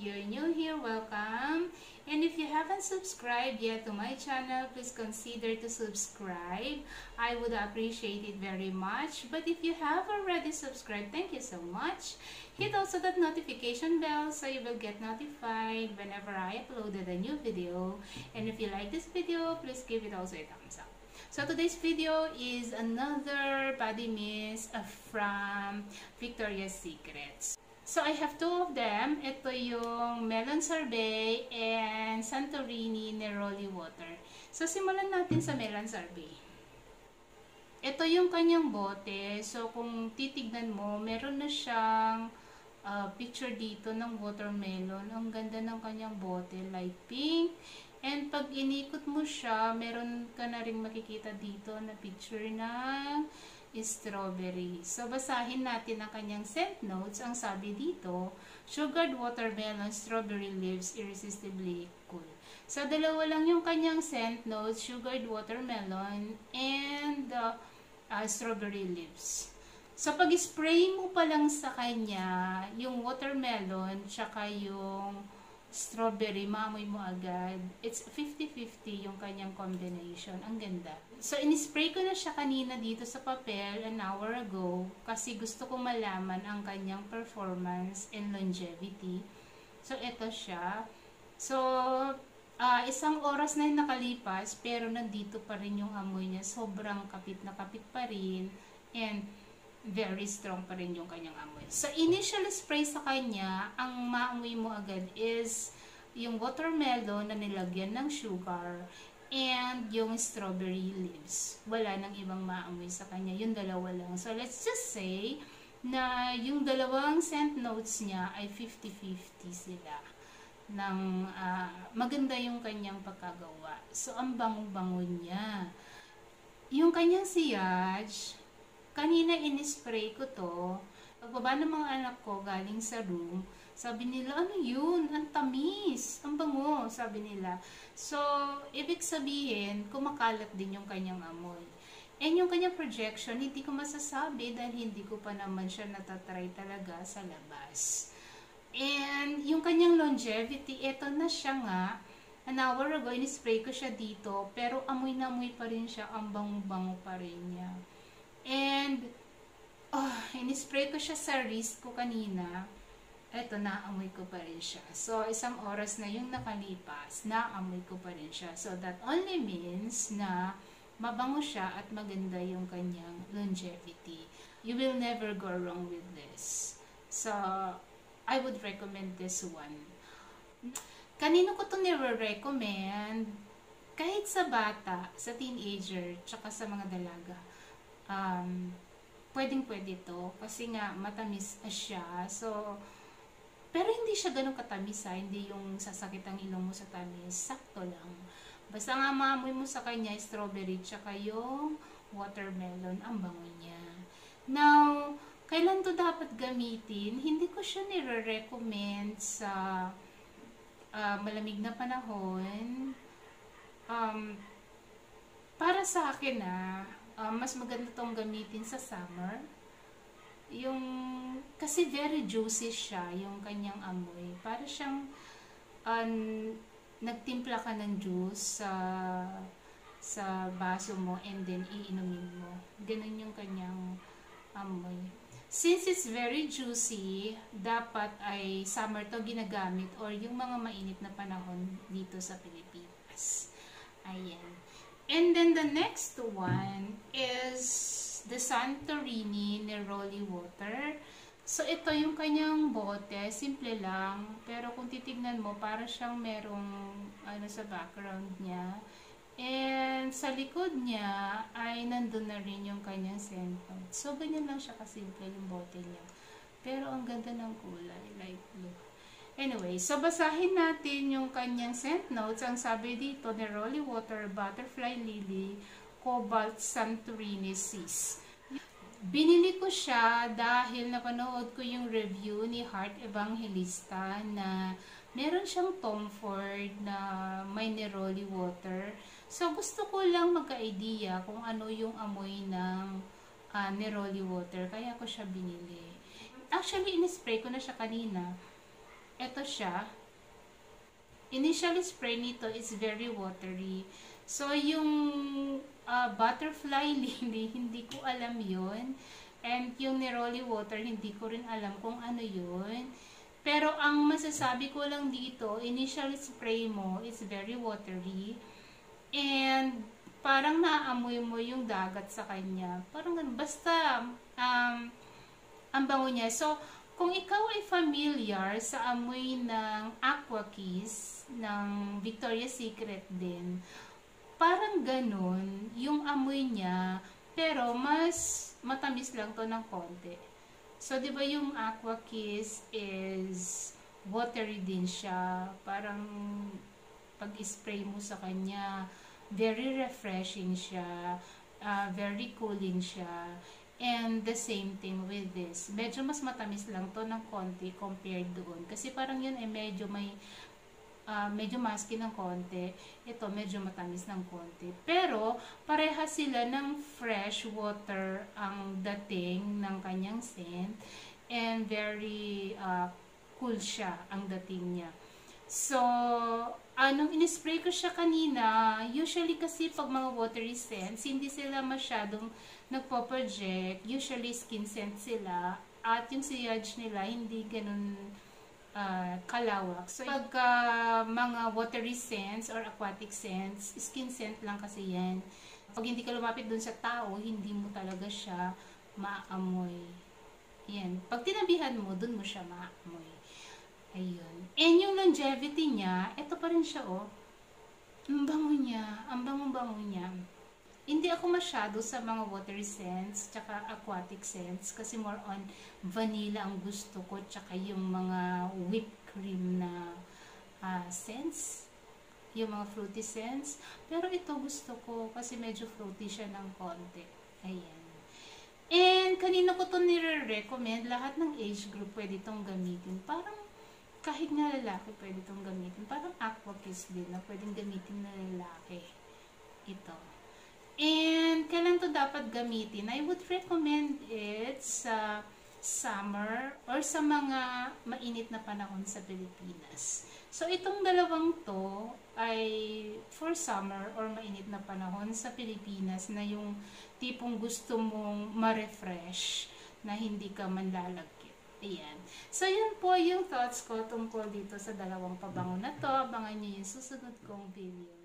you're new here, welcome. And if you haven't subscribed yet to my channel, please consider to subscribe. I would appreciate it very much. But if you have already subscribed, thank you so much. Hit also that notification bell so you will get notified whenever I uploaded a new video. And if you like this video, please give it also a thumbs up. So today's video is another body mist from Victoria's Secrets. So I have two of them. Ito yung Melon Sorbet and Santorini Neroli Water. So simulan natin sa Melon Sorbet. Ito yung kanyang bote. So kung titignan mo, meron na siyang uh, picture dito ng watermelon. Ang ganda ng kanyang bote. Light pink. And pag inikot mo siya, meron ka na rin makikita dito na picture ng strawberry. So, basahin natin ang kanyang scent notes. Ang sabi dito, sugared watermelon, strawberry leaves, irresistibly cool. So, dalawa lang yung kanyang scent notes, sugared watermelon, and uh, uh, strawberry leaves. So, pag spray mo pa lang sa kanya, yung watermelon, tsaka yung strawberry, maamoy mo agad. It's 50-50 yung kanyang combination. Ang ganda. So, in-spray ko na siya kanina dito sa papel an hour ago kasi gusto ko malaman ang kanyang performance and longevity. So, ito siya. So, uh, isang oras na yung nakalipas pero nandito pa rin yung amoy niya. Sobrang kapit na kapit pa rin. And, very strong pa rin yung kanyang amoy. Sa initial spray sa kanya, ang maamoy mo agad is yung watermelon na nilagyan ng sugar and yung strawberry leaves. Wala nang ibang maamoy sa kanya. Yung dalawa lang. So, let's just say na yung dalawang scent notes niya ay 50-50 sila ng uh, maganda yung kanyang pagkagawa. So, ang bango-bango niya. Yung kanyang siyaj, Kanina in-spray ko to. Pagbaba ng mga anak ko galing sa room, sabi nila, ano yun? Ang tamis. Ang bango, sabi nila. So, ibig sabihin, kumakalat din yung kanyang amoy. And yung kanyang projection, hindi ko masasabi dahil hindi ko pa naman siya natatry talaga sa labas. And yung kanyang longevity, eto na siya nga. An hour ago, in-spray ko siya dito, pero amoy na amoy pa rin siya, ang bango-bango pa rin niya. And, oh, in-spray ko siya sa wrist ko kanina. Eto, naamoy ko pa rin siya. So, isang oras na yung nakalipas, naamoy ko pa rin siya. So, that only means na mabango siya at maganda yung kanyang longevity. You will never go wrong with this. So, I would recommend this one. Kanino ko ito nire-recommend? Kahit sa bata, sa teenager, tsaka sa mga dalaga um, pwedeng pwede to kasi nga matamis siya. So, pero hindi siya ganun katamis ha. Hindi yung sasakit ang ilong mo sa tamis. Sakto lang. Basta nga maamoy mo sa kanya strawberry tsaka yung watermelon. Ang bango niya. Now, kailan to dapat gamitin? Hindi ko siya nire-recommend sa uh, malamig na panahon. Um, para sa akin ah, uh, mas maganda tong gamitin sa summer. Yung, kasi very juicy siya, yung kanyang amoy. Para siyang, um, nagtimpla ka ng juice sa, sa baso mo and then iinumin mo. Ganun yung kanyang amoy. Since it's very juicy, dapat ay summer to ginagamit or yung mga mainit na panahon dito sa Pilipinas. Ayan. And then the next one is the Santorini Neroli Water. So, ito yung kanyang bote. Simple lang. Pero kung titignan mo, para siyang merong ano sa background niya. And sa likod niya ay nandun na rin yung kanyang scent So, ganyan lang siya kasimple yung bote niya. Pero ang ganda ng kulay, light blue. Anyway, so basahin natin yung kanyang scent notes. Ang sabi dito, Neroli Water, Butterfly Lily, Cobalt Santorini Sis. Binili ko siya dahil napanood ko yung review ni Heart Evangelista na meron siyang Tom Ford na may Neroli Water. So, gusto ko lang magka-idea kung ano yung amoy ng uh, Neroli Water. Kaya ko siya binili. Actually, in-spray ko na siya kanina ito siya. Initial spray nito is very watery. So, yung uh, butterfly lily, hindi ko alam yon And yung neroli water, hindi ko rin alam kung ano yun. Pero ang masasabi ko lang dito, initial spray mo is very watery. And parang naamoy mo yung dagat sa kanya. Parang basta um, ang bango niya. So, kung ikaw ay familiar sa amoy ng Aqua Kiss ng Victoria's Secret din, parang ganun yung amoy niya, pero mas matamis lang to ng konti. So, di ba yung Aqua Kiss is watery din siya. Parang pag-spray mo sa kanya, very refreshing siya, uh, very cooling siya. And the same thing with this. Medyo mas matamis lang to ng konti compared doon. Kasi parang yun ay medyo may uh, medyo musky ng konti. Ito medyo matamis ng konti. Pero pareha sila ng fresh water ang dating ng kanyang scent and very uh, cool siya ang dating niya. So, anong in-spray ko siya kanina, usually kasi pag mga watery scents, hindi sila masyadong nagpo-project. Usually skin scent sila. At yung sillage nila, hindi ganun uh, kalawak. So, pag uh, mga watery scents or aquatic scents, skin scent lang kasi yan. Pag hindi ka lumapit dun sa tao, hindi mo talaga siya maamoy. Yan. Pag tinabihan mo, dun mo siya maamoy. Ayun. And yung longevity niya, ito pa rin siya, oh. Ang bango niya. Ang bango-bango niya. Hindi ako masyado sa mga watery scents, tsaka aquatic scents, kasi more on vanilla ang gusto ko, tsaka yung mga whipped cream na uh, scents, yung mga fruity scents. Pero ito gusto ko, kasi medyo fruity siya ng konti. Ayan. And kanina ko to nire-recommend, lahat ng age group pwede itong gamitin. Parang kahit nga lalaki pwede itong gamitin. Parang aqua kiss din na pwedeng gamitin na lalaki. Ito. And kailan to dapat gamitin? I would recommend it sa summer or sa mga mainit na panahon sa Pilipinas. So, itong dalawang to ay for summer or mainit na panahon sa Pilipinas na yung tipong gusto mong ma-refresh na hindi ka manlalagyan Ayan. So, yun po yung thoughts ko tungkol dito sa dalawang pabango na to. Abangan nyo yung susunod kong video.